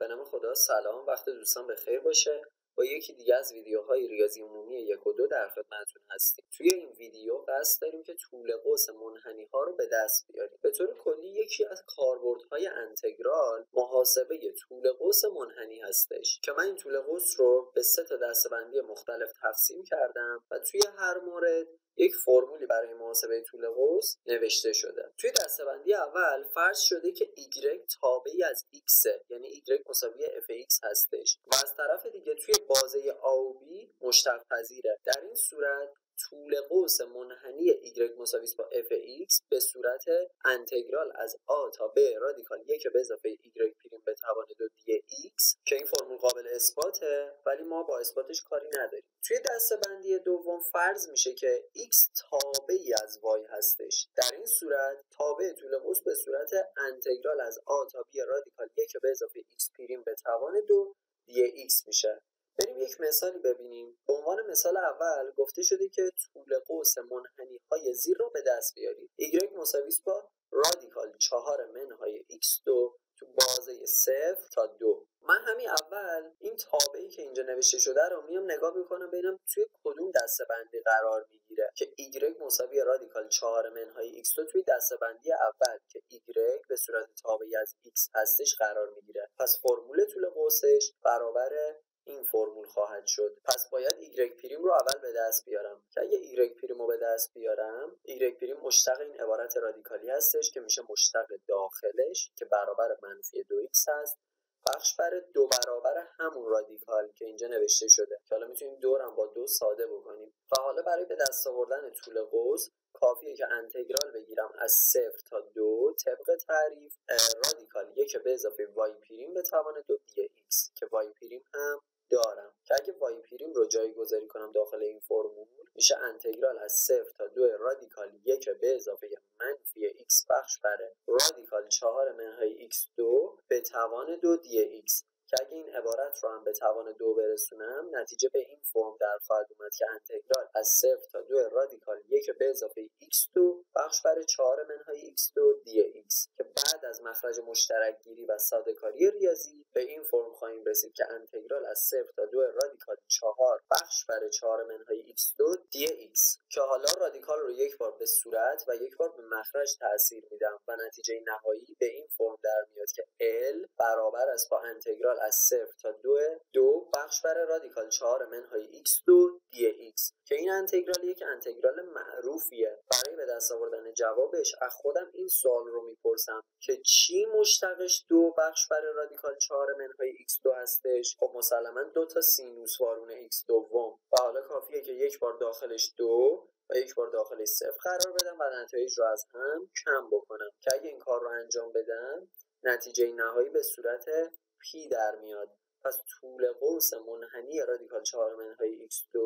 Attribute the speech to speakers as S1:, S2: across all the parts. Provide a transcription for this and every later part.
S1: به نام خدا سلام وقت دوستان به خیر باشه. با یکی دیگه از ویدیوهای ریاضی عمومی یک و دو در خدمتتون هستیم. توی این ویدیو قصد داریم که طول قوس منحنی ها رو به دست بیاریم. به طور کلی یکی از کاربردهای انتگرال محاسبه طول قوس منحنی هستش که من این طول قوس رو به سه تا دستبندی مختلف تقسیم کردم و توی هر مورد یک فرمولی برای محاسبه طول قوس نوشته شده. توی دستبندی اول فرض شده که y تابعی از x یعنی y مساوی fx هستش و از طرف دیگه توی بازه b مشتق پذیره در این صورت طول قوس منحنی y مساوی با fx به صورت انتگرال از a تا b رادیکال یک به اضافه y پریم به توان دو دی x که این فرمول قابل اثباته ولی ما با اثباتش کاری نداریم. توی دستبندی دوم فرض میشه که x تابعی از y هستش. در این صورت تابع طول قوس به صورت انتگرال از a تا b رادیکال یک به اضافه x پریم به توان دو دی x میشه. بریم یک مثالی ببینیم. به عنوان مثال اول گفته شده که طول قوس منحنی های زیر رو به دست بیارید. Y مساوی با رادیکال چهار منهای x2 تو بازه صفر تا دو. من همین اول این تابعی که اینجا نوشته شده رو میام نگاه می‌کنم ببینم توی کدوم دسته بندی قرار می‌گیره. که y مساوی رادیکال 4 منهای x2 توی دسته بندی اول که y به صورت تابعی از x هستش قرار می‌گیره. پس فرمول طول قوسش برابر این فرمول خواهد شد. پس باید ایگرگ پریم رو اول به دست بیارم. که اگه ایگرگ پریم رو به دست بیارم ایگرگ پریم مشتق این عبارت رادیکالی هستش که میشه مشتق داخلش که برابر منفی دو x هست. بخش بر دو برابر همون رادیکال که اینجا نوشته شده. که حالا می‌تونیم دو رو با دو ساده بکنیم. و حالا برای به دست آوردن طول قوس کافیه که انتگرال بگیرم از صفر تا دو طبق تعریف رادیکال یک به اضافه y پریم به توان دو dx که y پریم هم دارم. که اگه y پریم رو جایگذاری کنم داخل این فرمول میشه انتگرال از صفر تا دو رادیکال یک به اضافه منفی x بخش بر رادیکال چهار منهای x دو به توان دو dx که اگه این عبارت رو هم به توان دو برسونم نتیجه به این فرم در خواهد اومد که انتگرال از صفر تا دو رادیکال یک به اضافه x2 بخش بر 4 منهای x2 دی x که بعد از مخرج مشترک گیری و ساده کاری ریاضی به این فرم خواهیم رسید که انتگرال از صفر تا دو رادیکال 4 بخش بر 4 منهای x2 دی x که حالا رادیکال رو یک بار به صورت و یک بار به مخرج تاثیر میدم و نتیجه نهایی به این فرم در میاد که L برابر است با انتگرال از صفر تا دو دو بخش بر رادیکال 4 منهای x دو دی x که این انتگرال یک انتگرال معروفیه. برای به دست آوردن جوابش از خودم این سوال رو می‌پرسم که چی مشتقش دو بخش بر رادیکال 4 منهای x دو هستش؟ خب مسلما دو تا سینوس وارون x دوم. و حالا کافیه که یک بار داخلش دو و یک بار داخلش صفر قرار بدم و نتایج رو از هم کم بکنم. که اگه این کار رو انجام بدم نتیجه نهایی به صورت پی در میاد. پس طول قوس منحنی رادیکال 4 منهای x2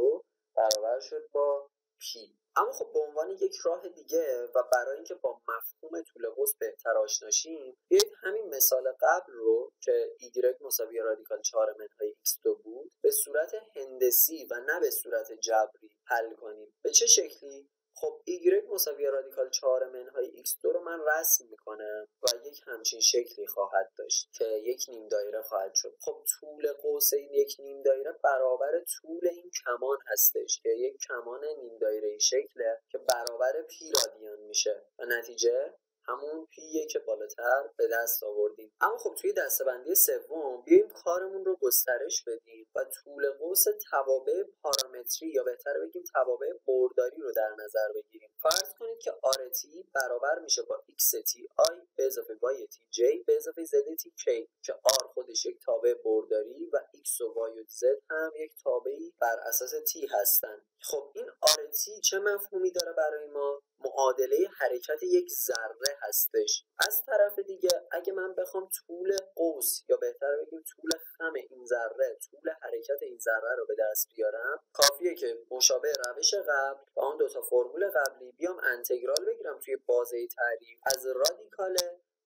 S1: برابر شد با پی. اما خب به عنوان یک راه دیگه و برای اینکه با مفهوم طول قوس بهتر آشنا شیم بیایید همین مثال قبل رو که y مساوی رادیکال 4 منهای x2 بود به صورت هندسی و نه به صورت جبری حل کنیم. به چه شکلی؟ خب y مساوی رادیکال 4 منهای x2 رو من رسم می‌کنم و یک همچین شکلی خواهد داشت که یک نیم دایره خواهد شد. خب طول قوس این یک نیم دایره برابر طول این کمان هستش که یک کمان نیم دایره شکله که برابر پی رادیان میشه. و نتیجه؟ همون پیه که بالاتر به دست آوردیم. اما خب توی دسته‌بندی سوم بیایم کارمون رو گسترش بدیم و طول قوس توابع پارامتری یا بهتر بگیم توابع برداری رو در نظر بگیریم. فرض کنید که آرتی برابر میشه با x تی آی به اضافه y تی جی به اضافه z تی k که آر خودش یک تابع برداری و x و y و z هم یک تابعی بر اساس تی هستن. خب این آرتی چه مفهومی داره برای ما؟ معادله حرکت یک ذره هستش. از طرف دیگه اگه من بخوام طول قوس یا بهتر بگیم طول خم این ذره طول حرکت این ذره رو به دست بیارم کافیه که مشابه روش قبل با اون دوتا فرمول قبلی بیام انتگرال بگیرم توی بازه تعریف. از رادیکال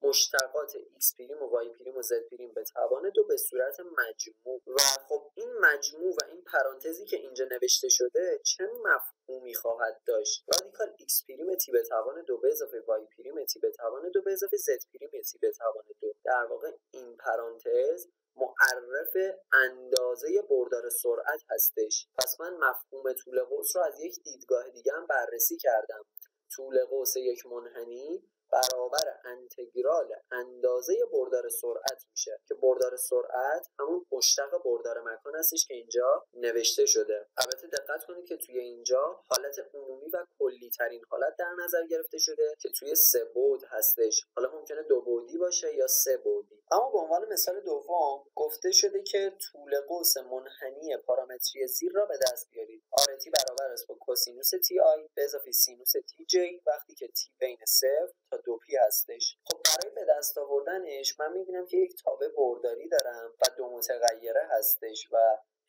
S1: مشتقات x پریم و y پریم و z پریم به توان دو به صورت مجموع. و خب این مجموع و این پرانتزی که اینجا نوشته شده چه مفهومی خواهد داشت. رادیکال x پریم تی به توان دو به اضافه y پریم تی به توان دو به اضافه z پریم تی به توان دو. در واقع این پرانتز معرف اندازه بردار سرعت هستش. پس من مفهوم طول قوس رو از یک دیدگاه دیگه هم بررسی کردم. طول قوس یک منحنی برابر انتگرال اندازه بردار سرعت میشه که بردار سرعت همون مشتق بردار مکان هستش که اینجا نوشته شده. البته دقت کنید که توی اینجا حالت عمومی و کلی ترین حالت در نظر گرفته شده که توی سه بعد هستش. حالا ممکنه دو بعدی باشه یا سه بعدی اما به عنوان مثال دوم گفته شده که طول قوس منحنی پارامتری زیر را به دست بیارید. آرتی برابر است با کوسینوس تی آی به اضافه سینوس تی جی وقتی که تی بین صفر پی هستش. خب برای به دست آوردنش من می‌بینم که یک تابع برداری دارم و دو متغیره هستش و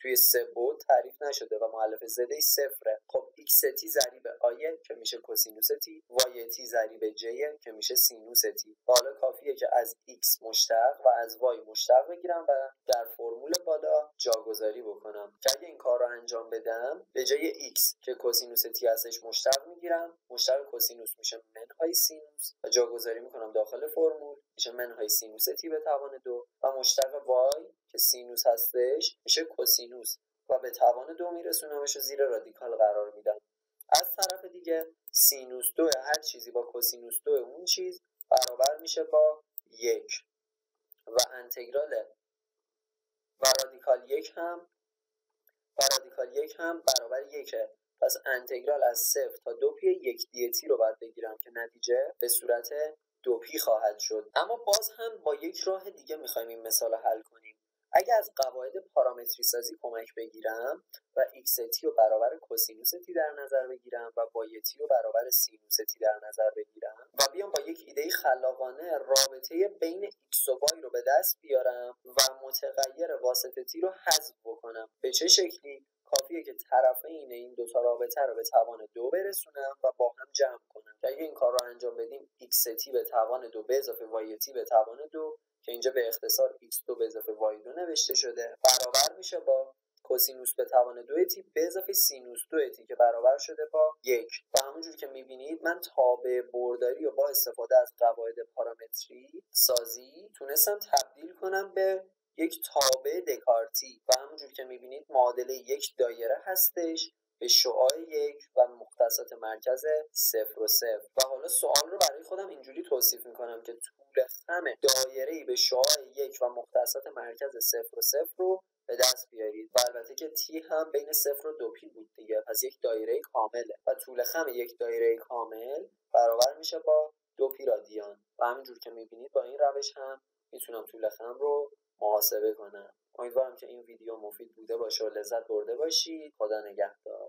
S1: توی سه بعد تعریف نشده و مؤلفه z ش صفره. خب ایکس تی ضریب آیه که میشه کوسینوس تی وای تی ضریب جیه که میشه سینوس تی حالا کافیه که از ایکس مشتق و از وای مشتق بگیرم و در فرمول جاگذاری بکنم. که اگه این کار رو انجام بدم به جای ایکس که کوسینوس تی ازش مشتق می‌گیرم مشتق کوسینوس میشه منهای سینوس و جاگذاری می‌کنم داخل فرمول. میشه منهای سینوس تی به توان دو و مشتق وای که سینوس هستش میشه کوسینوس و به توان دو میرسونمش و زیر رادیکال قرار میدم. از طرف دیگه سینوس دو هر چیزی با کوسینوس دو اون چیز برابر میشه با یک. و انتگرال و رادیکال یک هم و رادیکال یک هم برابر یکه. پس انتگرال از صفر تا دو پی یک دیتی رو باید بگیرم که نتیجه به صورت دو پی خواهد شد. اما باز هم با یک راه دیگه می‌خوایم این مثال حل کنیم. اگه از قواعد پارامتری سازی کمک بگیرم و ایکس تی رو برابر کوسینوس تی در نظر بگیرم و وای تی رو برابر سینوس تی در نظر بگیرم و بیام با یک ایده خلاقانه رابطه بین ایکس و وای رو به دست بیارم و متغیر واسطه تی رو حذف بکنم. به چه شکلی؟ کافیه که طرفین این دوتا رابطه رو به توان دو برسونم و با هم جمع کنم. اگه این کار رو انجام بدیم ایکس تی به توان دو به اضافه وای تی به توان دو که اینجا به اختصار x2 به اضافه y2 نوشته شده. برابر میشه با کوسینوس به توان دو تی به اضافه سینوس دو تی که برابر شده با یک. و همونجور که می‌بینید من تابع برداری و با استفاده از قواعد پارامتری سازی تونستم تبدیل کنم به یک تابع دکارتی. و همونجور که می‌بینید معادله یک دایره هستش به شعاع یک مختصات مرکز صفر و صفر. و حالا سوال رو برای خودم اینجوری توصیف می‌کنم که طول خم دایره به شعاع یک و مختصات مرکز صفر و صفر رو به دست بیارید. و البته که تی هم بین صفر و دو پی بود دیگه. پس یک دایره کامله. و طول خم یک دایره کامل برابر میشه با دو پی رادیان. و همینجور که می‌بینید با این روش هم می‌تونم طول خم رو محاسبه کنم. امیدوارم که این ویدیو مفید بوده باشه و لذت برده باشید. خدا نگهدار.